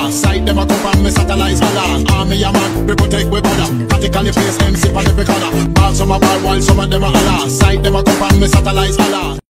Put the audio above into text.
some. Side them a come from me satellite holla. Army a man, we protect we border. Practically face MC on every corner. Ball some a ball while some of them a holla. Side them a come from me satellite holla.